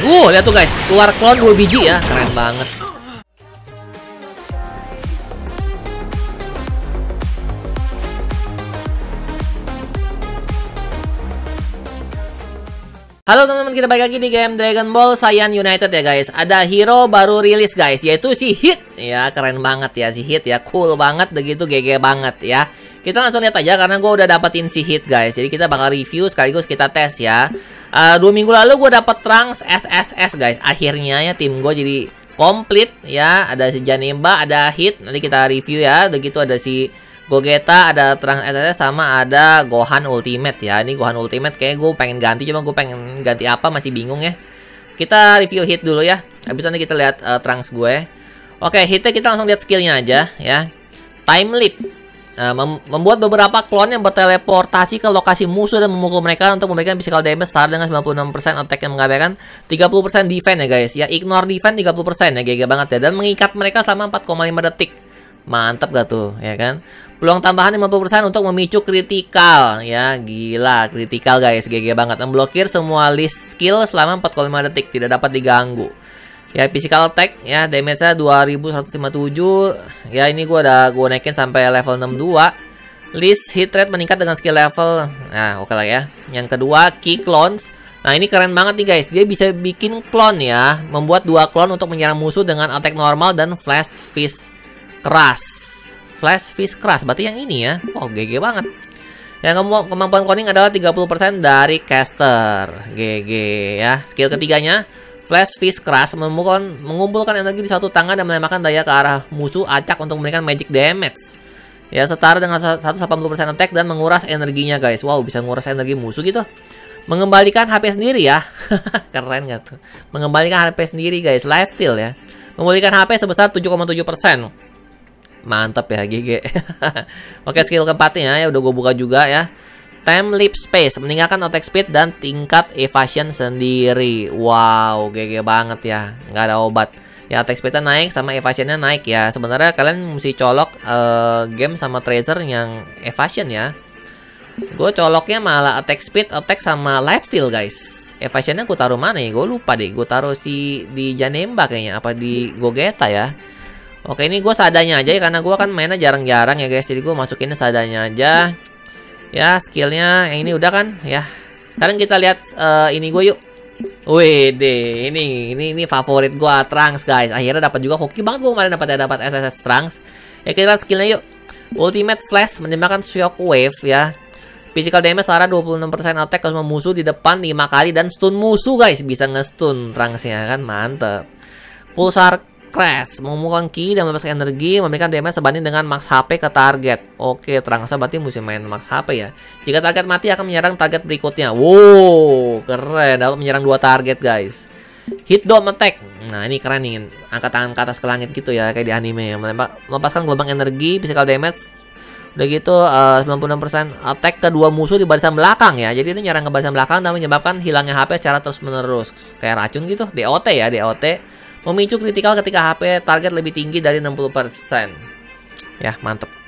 Uh, lihat tuh guys, keluar clone 2 biji ya, keren banget. Halo teman-teman, kita balik lagi di game Dragon Ball Saiyan United ya guys. Ada hero baru rilis guys, yaitu si Hit. Ya, keren banget ya si Hit ya, cool banget begitu GG banget ya. Kita langsung lihat aja karena gue udah dapetin si Hit guys. Jadi kita bakal review sekaligus kita tes ya. Uh, dua minggu lalu gue dapet Trunks SSS guys. Akhirnya ya tim gue jadi komplit ya. Ada si Janemba, ada Hit. Nanti kita review ya. Begitu ada si Gogeta, ada Trunks SSS sama ada Gohan Ultimate ya. Ini Gohan Ultimate kayak gue pengen ganti cuma gue pengen ganti apa masih bingung ya. Kita review hit dulu ya. Habis nanti kita lihat uh, Trunks gue. Oke, hitnya kita langsung lihat skillnya aja ya. Time Leap. Uh, mem membuat beberapa klon yang berteleportasi ke lokasi musuh dan memukul mereka untuk memberikan physical damage setara dengan 96% attack yang mengabaikan 30% defense ya guys. Ya, ignore defense 30% ya, GG banget ya. Dan mengikat mereka selama 4,5 detik. Mantap gak tuh, ya kan? Peluang tambahan 50% untuk memicu kritikal, ya gila, kritikal guys, GG banget. Memblokir semua list skill selama 45 detik, tidak dapat diganggu. Ya physical attack, ya damage-nya 2157. Ya ini gua udah gua naikin sampai level 62. List hit rate meningkat dengan skill level. Nah, oke lah ya. Yang kedua, key clones. Nah ini keren banget nih guys, dia bisa bikin clone ya, membuat dua clone untuk menyerang musuh dengan attack normal dan flash fist keras. Flash fish keras, berarti yang ini ya. Oh, GG banget. Yang kemampuan cloning adalah 30% dari caster. GG ya. Skill ketiganya, Flash Fish keras mengumpulkan, mengumpulkan energi di satu tangan dan menembakkan daya ke arah musuh acak untuk memberikan magic damage. Ya, setara dengan 180% attack dan menguras energinya, guys. Wow, bisa menguras energi musuh gitu. Mengembalikan HP sendiri ya. Keren gak tuh? Mengembalikan HP sendiri, guys. Life steal ya. Memulihkan HP sebesar 7,7%. Mantap ya GG Oke skill keempatnya ya udah gue buka juga ya. Time Leap Space Meninggalkan attack speed dan tingkat evasion sendiri. Wow GG banget ya. Nggak ada obat. Ya attack speednya naik sama evasionnya naik ya. Sebenarnya kalian mesti colok uh, game sama treasure yang evasion ya. Gue coloknya malah attack speed, attack sama lifesteal guys. Evasionnya gue taruh mana ya? Gue lupa deh. Gue taruh si di Janemba kayaknya Apa di Gogeta ya Oke ini gue sadanya aja ya karena gue kan mainnya jarang-jarang ya guys. Jadi gue masukinnya sadanya aja. Ya skillnya yang ini udah kan ya. Sekarang kita lihat uh, ini gue yuk. Wih ini ini ini favorit gue Trunks guys. Akhirnya dapat juga hoki banget gue kemarin dapat ya dapat SSS Trunks. Ya kita lihat skillnya yuk. Ultimate Flash menembakkan Shockwave ya. Physical damage setara 26% attack semua musuh di depan 5 kali dan stun musuh guys. Bisa nge-stun Trunksnya kan? Mantep. Pulsar Crash, memukul ki dan membebaskan energi, memberikan damage sebanding dengan max HP ke target. Oke, terang saja berarti mesti main max HP ya. Jika target mati akan menyerang target berikutnya. Wow, keren. Dapat menyerang dua target, guys. Hit dome attack. Nah, ini keren nih. Angkat tangan ke atas ke langit gitu ya, kayak di anime. Melepaskan gelombang energi, physical damage. Udah gitu, uh, 96% attack kedua musuh di barisan belakang ya. Jadi ini nyerang ke barisan belakang dan menyebabkan hilangnya HP secara terus-menerus. Kayak racun gitu. DOT ya, DOT Memicu kritikal ketika HP target lebih tinggi dari 60%. Ya, mantep.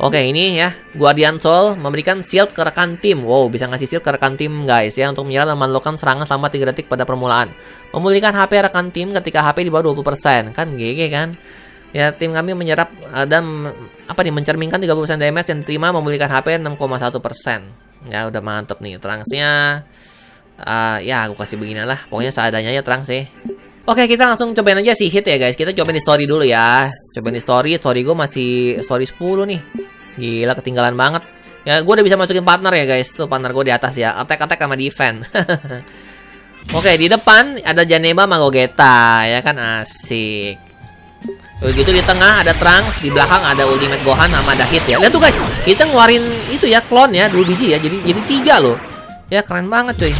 Oke, ini ya, Guardian Soul memberikan shield ke rekan tim. Wow, bisa ngasih shield ke rekan tim, guys, ya, untuk menyerang dan melakukan serangan selama 3 detik pada permulaan. Memulihkan HP rekan tim ketika HP di bawah 20%. Kan GG kan? Ya, tim kami menyerap uh, dan apa nih mencerminkan 30% damage yang terima memulihkan HP 6,1%. Ya, udah mantep nih. Trangsnya uh, ya aku kasih begini lah. Pokoknya seadanya ya terang sih. Oke, kita langsung cobain aja sih hit ya guys. Kita cobain di story dulu ya. Cobain di story. Story gue masih story 10 nih. Gila, ketinggalan banget. Ya, gue udah bisa masukin partner ya guys. Tuh partner gue di atas ya. Attack-attack sama defense. Oke, di depan ada Janeba sama Gogeta. Ya kan, asik. Begitu di tengah ada Trunks, di belakang ada Ultimate Gohan sama ada Hit ya. Lihat tuh guys, kita ngeluarin itu ya clone ya, dua biji ya. Jadi jadi tiga loh. Ya keren banget cuy.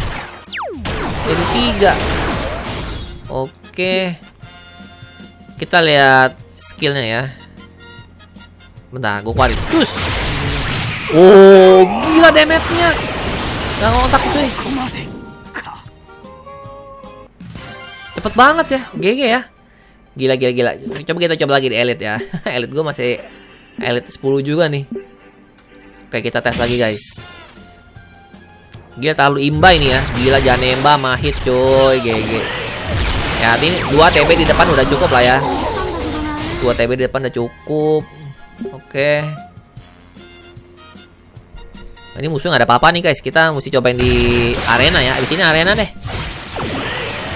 Jadi tiga. Oke. Kita lihat skillnya ya. Bentar, gue keluarin. Terus. Oh, gila damage-nya. Gak ngontak cuy. Cepet banget ya. GG ya. Gila, gila, gila. Coba kita coba lagi di elite ya. elite gue masih elite 10 juga nih. Oke, kita tes lagi guys. Gila terlalu imba ini ya. Gila jangan nembak mahit coy. GG. Ya, ini dua TB di depan udah cukup lah ya. Dua TB di depan udah cukup. Oke. Nah, ini musuh nggak ada apa-apa nih guys. Kita mesti cobain di arena ya. Abis ini arena deh.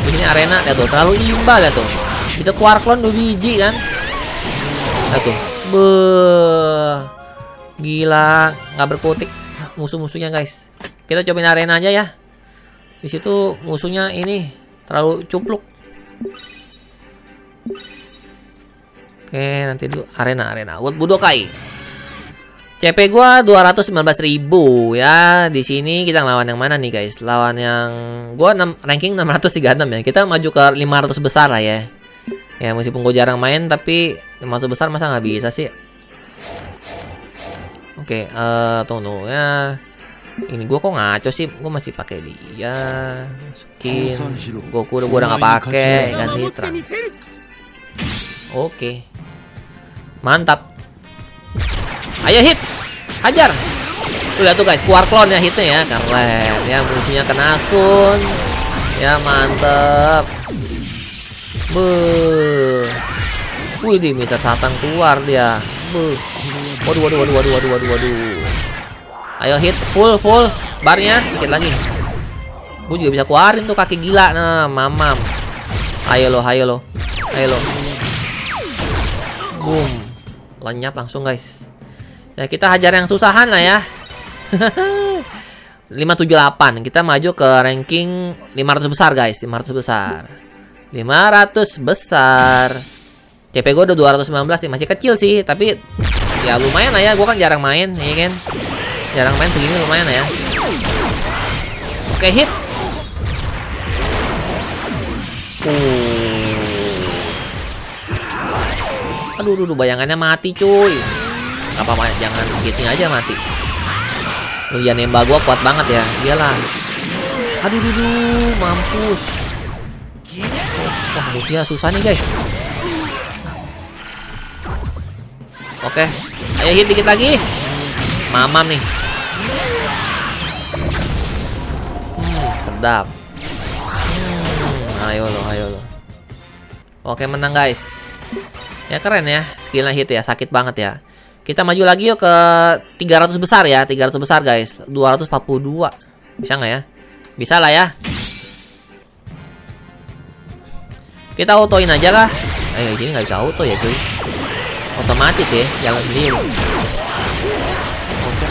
Abis ini arena. Lihat tuh, terlalu imbal ya tuh. Bisa keluar klon 2 biji kan. Lihat tuh. Beuh. Gila, nggak berkutik musuh-musuhnya guys. Kita cobain arena aja ya. Di situ musuhnya ini terlalu cupluk. Oke, nanti dulu arena arena. World Budokai. CP gua 219.000 ya. Di sini kita ngelawan yang mana nih guys? Lawan yang gua 6, ranking 636 ya. Kita maju ke 500 besar lah ya. Ya meskipun gue jarang main tapi 500 besar masa nggak bisa sih? Oke, eh uh, tunggu ya. Ini gua kok ngaco sih? Gua masih pakai dia. Masukin. Goku udah gua udah nggak pakai ganti trans. Oke. Mantap. Ayo hit. Hajar. Tuh lihat tuh guys, keluar clone ya hitnya ya. Keren. Ya musuhnya kena Sun. Ya mantep. Beuh. Wih, di Mister Satan keluar dia. Beuh. Waduh, waduh, waduh, waduh, waduh, waduh, waduh. Ayo hit full, full. Barnya dikit lagi. Gue juga bisa keluarin tuh kaki gila. Nah, mamam. Ayo lo, ayo lo. Ayo lo. Boom. Lenyap langsung guys. Ya kita hajar yang susahan lah ya. 578 kita maju ke ranking 500 besar guys 500 besar 500 besar CP gue udah 219 nih masih kecil sih tapi ya lumayan lah ya gue kan jarang main ya kan jarang main segini lumayan ya. Oke hit. Uh. aduh, aduh, bayangannya mati cuy. Apa jangan hitnya aja mati. Lu ya nembak gua kuat banget ya. Iyalah. Aduh duduh mampus. Wah musuhnya susah nih guys. Oke. Ayo hit dikit lagi. Mamam nih ayo lo ayo lo. Oke menang guys. Ya keren ya. Skillnya hit ya. Sakit banget ya. Kita maju lagi yuk ke 300 besar ya. 300 besar guys. 242 bisa nggak ya? Bisa lah ya. Kita autoin aja lah. Eh ini nggak bisa auto ya cuy. Otomatis ya jalan sendiri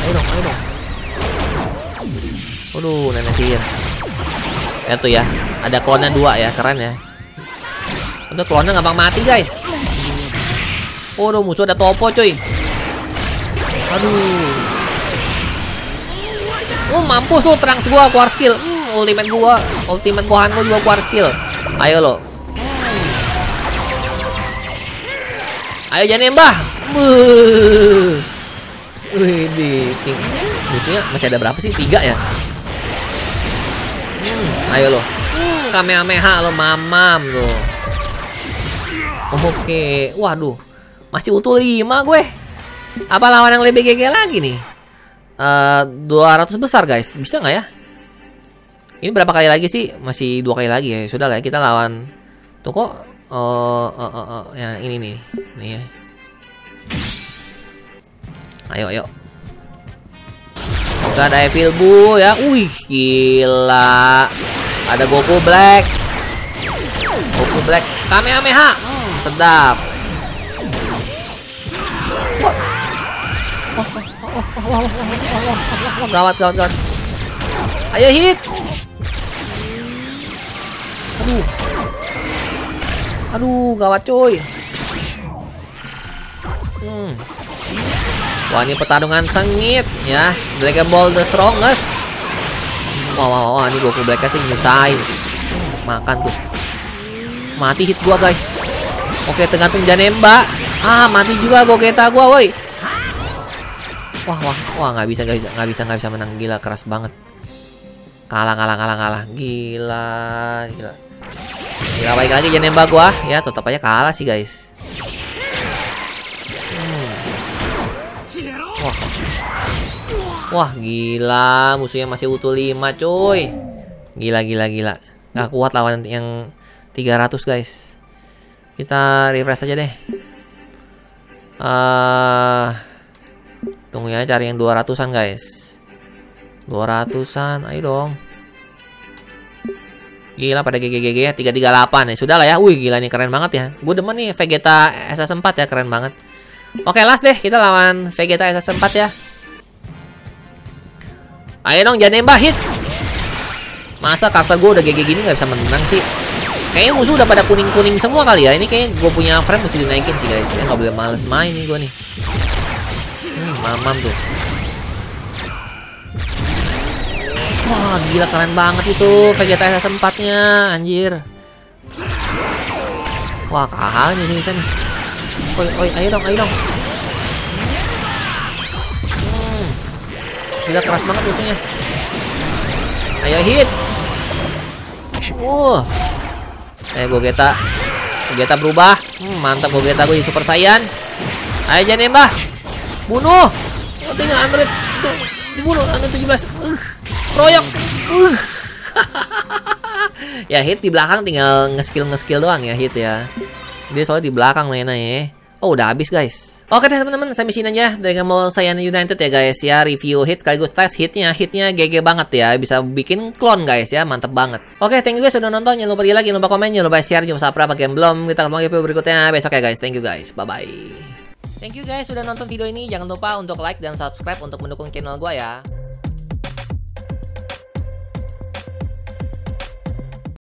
ayo dong ayo dong. Waduh nenek sihir ya tuh ya ada klonnya dua ya keren ya udah klonnya gampang mati guys Waduh musuh ada topo cuy Aduh. Oh, mampus tuh terang gua keluar skill. Hmm, ultimate gua, ultimate Gohan gua juga keluar skill. Ayo lo. Ayo jangan nembah. Wih, di musuhnya masih ada berapa sih? Tiga ya? Ayo lo. Kamehameha lo, mamam lo. Oke, waduh. Masih utuh lima gue. Apa lawan yang lebih GG lagi nih? Uh, eh, 200 besar guys, bisa nggak ya? Ini berapa kali lagi sih? Masih dua kali lagi ya. Sudah lah, ya, kita lawan. Tuh kok, uh, uh, uh, uh, yang ini nih, nih ya. Ayo, ayo. Oke, ada Evil Bu ya. Wih, gila. Ada Goku Black. Goku Black. Kamehameha. Hmm, sedap. Gawat, gawat, gawat. Ayo hit. Aduh. Aduh, gawat coy. Wah, ini pertarungan sengit ya. Dragon Ball the strongest. Wah, wah, wah, ini Goku Black sih nyusahin. Makan tuh. Mati hit gua, guys. Oke, tergantung Janemba. Ah, mati juga Gogeta gua, woi. Wah, wah, wah, nggak bisa, nggak bisa, nggak bisa, nggak bisa menang. Gila, keras banget. Kalah, kalah, kalah, kalah. Gila, gila. Gila, baik lagi jangan nembak gua. Ya, tetap aja kalah sih, guys. Wah. Wah, gila. Musuhnya masih utuh 5, cuy. Gila, gila, gila. Nggak kuat lawan yang 300 guys. Kita refresh aja deh. Uh, tunggu ya cari yang 200-an guys. 200-an, ayo dong. Gila pada GGGG ya 338 ya Sudah lah ya Wih gila nih keren banget ya Gue demen nih Vegeta SS4 ya Keren banget Oke last deh. Kita lawan Vegeta SS4 ya. Ayo dong jangan nembak hit. Masa karakter gue udah GG gini gak bisa menang sih? Kayaknya musuh udah pada kuning-kuning semua kali ya. Ini kayaknya gue punya frame mesti dinaikin sih guys. Ya gak boleh males main nih gue nih. Hmm mamam tuh. Wah, gila keren banget itu Vegeta S4-nya, anjir. Wah, kalah nih sini. Oi, oi, ayo dong, ayo dong. Hmm. Gila keras banget musuhnya. Ayo hit. Uh. Ayo Gogeta. Gogeta berubah. Hmm, mantap Gogeta gue Super Saiyan. Ayo jangan nembah. Bunuh. Oh, tinggal Android. Tuh, dibunuh Android 17. Uh royok uh. ya hit di belakang tinggal ngeskill ngeskill doang ya hit ya dia soalnya di belakang mainnya ya. Oh udah habis guys. Oke deh teman-teman, sampai sini aja dengan mau saya United ya guys. Ya review hit sekaligus tes hitnya, hitnya GG banget ya, bisa bikin clone guys ya, mantep banget. Oke, thank you guys sudah nonton, jangan lupa di like, jangan lupa komen, jangan lupa share, jangan lupa subscribe. Yang belum, kita ketemu lagi video berikutnya besok ya guys, thank you guys, bye bye. Thank you guys sudah nonton video ini, jangan lupa untuk like dan subscribe untuk mendukung channel gue ya.